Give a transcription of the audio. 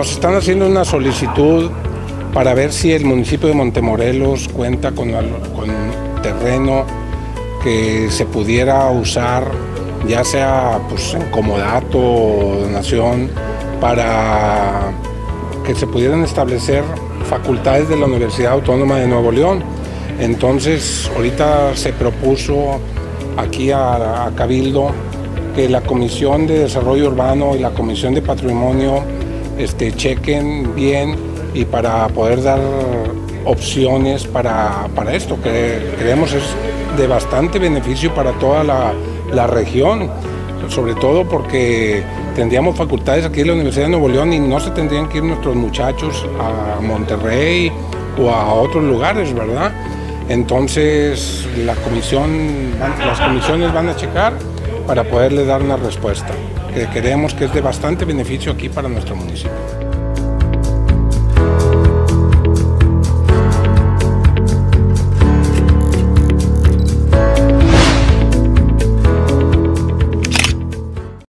están haciendo una solicitud para ver si el municipio de Montemorelos cuenta con, con terreno que se pudiera usar, ya sea pues, en comodato o donación, para que se pudieran establecer facultades de la Universidad Autónoma de Nuevo León. Entonces, ahorita se propuso aquí a, Cabildo que la Comisión de Desarrollo Urbano y la Comisión de Patrimonio este, chequen bien y para poder dar opciones para, esto, que creemos es de bastante beneficio para toda la, la región, sobre todo porque tendríamos facultades aquí en la Universidad de Nuevo León y no se tendrían que ir nuestros muchachos a Monterrey o a otros lugares, ¿verdad? Entonces la comisión, las comisiones van a checar para poderle dar una respuesta, que creemos que es de bastante beneficio aquí para nuestro municipio.